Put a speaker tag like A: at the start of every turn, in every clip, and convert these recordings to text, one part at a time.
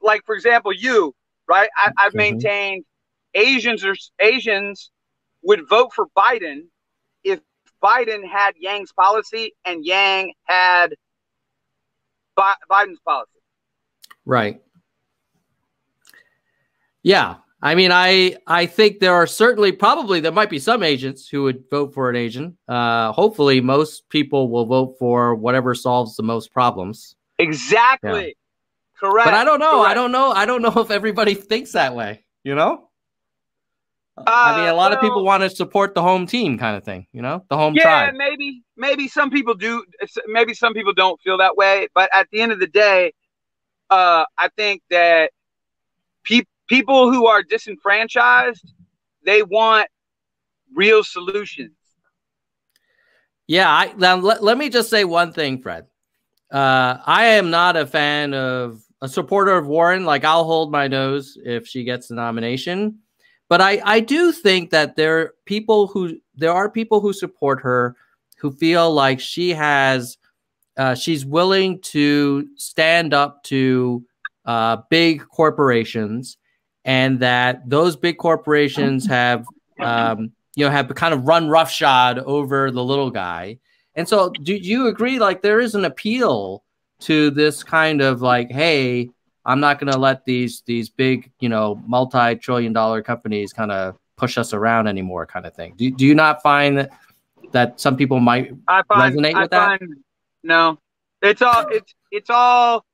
A: like for example, you right? I, I've
B: Mhm.
A: maintained Asians or Asians would vote for Biden if Biden had Yang's policy and Yang had Bi- Biden's policy.
B: Right. Yeah. I mean, I I think there are certainly probably there might be some agents who would vote for an Asian. Uh, hopefully, most people will vote for whatever solves the most problems.
A: Exactly. Correct.
B: But I don't know. I don't know. I don't know if everybody thinks that way. You know. I mean, a
A: Uh,
B: lot of people want to support the home team, kind of thing. You know, the home
A: Yeah,
B: tribe.
A: maybe maybe some people do. Maybe some people don't feel that way. But at the end of the day, uh, I think that pe- people who are disenfranchised, they want real solutions.
B: Yeah, I now let, let me just say one thing, Fred. Uh, I am not a fan of a supporter of Warren. Like I'll hold my nose if she gets the nomination, but I I do think that there are people who there are people who support her who feel like she has uh, she's willing to stand up to uh, big corporations, and that those big corporations have um, you know have kind of run roughshod over the little guy. And so, do you agree? Like, there is an appeal to this kind of like, hey, I'm not going to let these these big, you know, multi-trillion dollar companies kind of push us around anymore, kind of thing. Do, do you not find that that some people might?
A: I find,
B: Resonate
A: I
B: with that?
A: find no, it's all it's it's all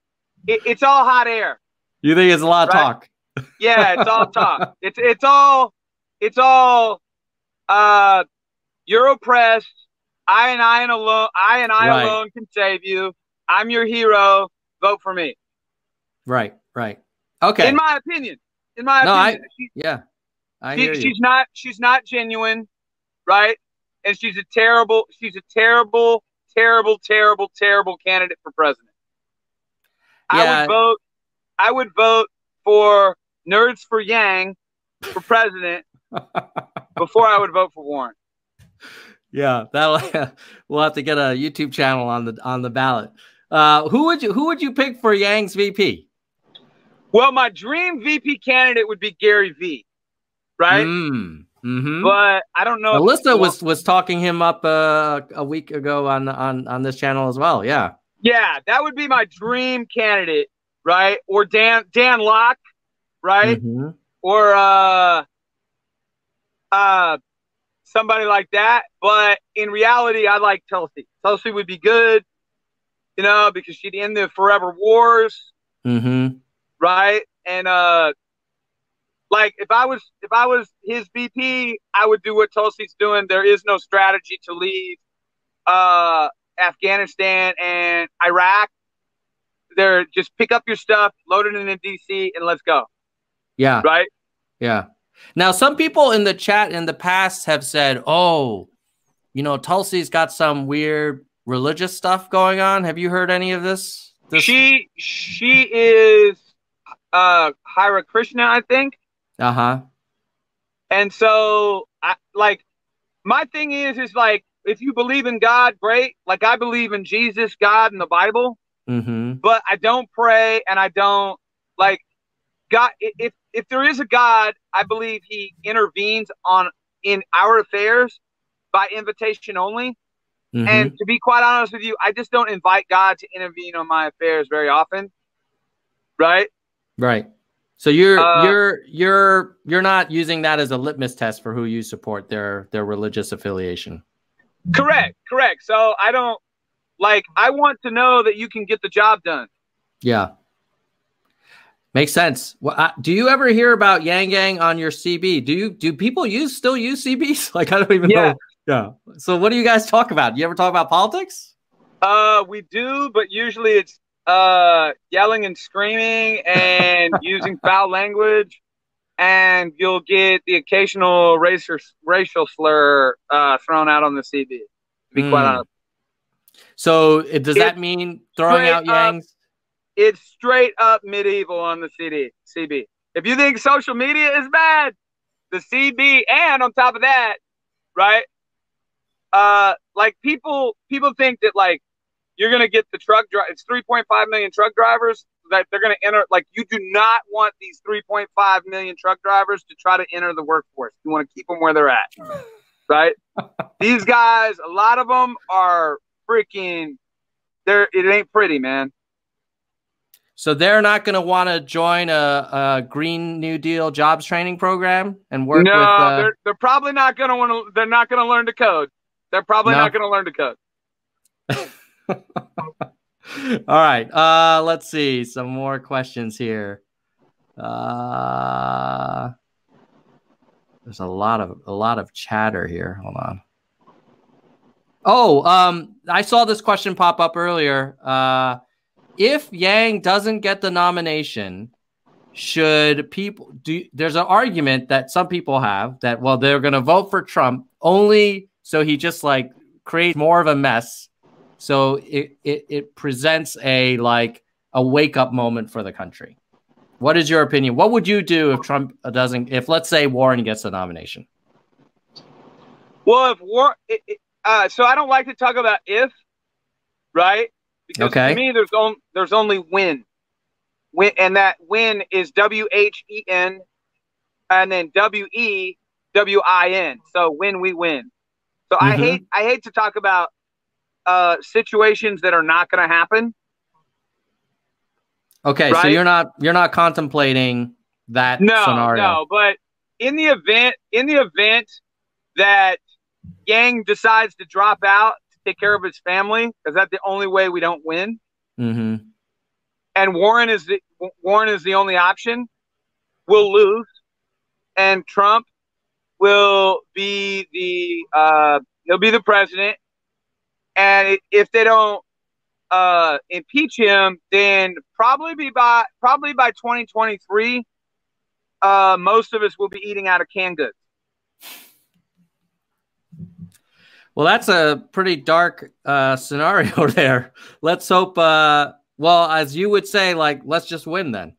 A: it, it's all hot air.
B: You think it's a lot of
A: Right.
B: talk?
A: Yeah, it's all talk. It's it's all it's all uh you're oppressed. I and I and alone I and I
B: Right.
A: alone can save you. I'm your hero. Vote for me.
B: Right, right. Okay.
A: In my opinion. In my
B: No, I-
A: She-
B: yeah, I
A: she- she's not she's not genuine, right? And she's a terrible she's a terrible, terrible, terrible, terrible candidate for president.
B: Yeah.
A: I would vote I would vote for Nerds for Yang for president before I would vote for Warren.
B: Yeah, that'll we'll have to get a YouTube channel on the on the ballot. Uh, who would you who would you pick for Yang's VP?
A: Well, my dream VP candidate would be Gary V. Right?
B: Mm, hmm
A: But I don't know
B: Alyssa was was talking him up uh, a week ago on on on this channel as well. Yeah,
A: Yeah, that would be my dream candidate, right? Or Dan Dan Lok, right?
B: Mhm.
A: or uh uh somebody like that. But in reality, I like Tulsi. Tulsi would be good, you know, because she'd end the forever wars,
B: Mhm.
A: right? And uh like if I was if I was his VP, I would do what Tulsi's doing. There is no strategy to leave uh Afghanistan and Iraq. There just pick up your stuff, load it into DC and let's go.
B: Yeah,
A: Right?
B: yeah. Now, some people in the chat in the past have said, "Oh, you know, Tulsi's got some weird religious stuff going on." Have you heard any of this? this?
A: She she is uh Hare Krishna, I think.
B: Uh huh.
A: And so I like my thing is is like if you believe in God, great. Like I believe in Jesus, God, and the Bible,
B: Mm-hmm.
A: but I don't pray and I don't like God if if there is a God, I believe he intervenes on in our affairs by invitation only.
B: Mm-hmm.
A: And to be quite honest with you, I just don't invite God to intervene on my affairs very often. Right?
B: Right. So you're
A: Uh,
B: you're you're you're not using that as a litmus test for who you support their their religious affiliation.
A: Correct, correct. So I don't like I want to know that you can get the job done.
B: Yeah. Makes sense. Well, uh, do you ever hear about Yang Yang on your CB? Do you do people use still use CBs? Like I don't even
A: Yeah.
B: know. Yeah. So what do you guys talk about? You ever talk about politics?
A: Uh we do, but usually it's uh yelling and screaming and using foul language and you'll get the occasional racial racial slur uh thrown out on the CB. To be quite
B: Hmm.
A: honest.
B: So it, does that
A: It's
B: mean throwing out
A: up-
B: Yangs?
A: It's straight up medieval on the CD CB. If you think social media is bad, the CB and on top of that, right? Uh, like people people think that like you're gonna get the truck drive. It's 3.5 million truck drivers. that they're going to enter. Like you do not want these 3.5 million truck drivers to try to enter the workforce. You want to keep them where they're at, right? these guys, a lot of them are freaking. They're it ain't pretty, man.
B: So they're not going to want to join a, a, Green New Deal jobs training program and work.
A: No,
B: with, uh...
A: they're they're probably not going to want to. They're not going to learn to code. They're probably no. not going to learn
B: to code. All right. Uh, let's see some more questions here. Uh, there's a lot of a lot of chatter here. Hold on. Oh, um, I saw this question pop up earlier. Uh, if Yang doesn't get the nomination, should people do? There's an argument that some people have that well, they're going to vote for Trump only so he just like creates more of a mess so it, it, it presents a like a wake up moment for the country. What is your opinion? What would you do if Trump doesn't, if let's say Warren gets the nomination?
A: Well, if Warren, uh, so I don't like to talk about if, right? Because
B: okay.
A: to me, there's only there's only win, win, and that win is W H E N, and then W E W I N. So win, we win. So mm-hmm. I hate I hate to talk about uh, situations that are not going to happen.
B: Okay, right? so you're not you're not contemplating that
A: no,
B: scenario.
A: No, but in the event in the event that Yang decides to drop out to take care of his family, is that the only way we don't win?
B: Mm-hmm.
A: And Warren is the Warren is the only option. We'll lose, and Trump will be the uh, he'll be the president, and if they don't uh, impeach him, then probably be by probably by 2023, uh, most of us will be eating out of canned goods.
B: Well, that's a pretty dark uh, scenario there. Let's hope. Uh, well, as you would say, like let's just win then.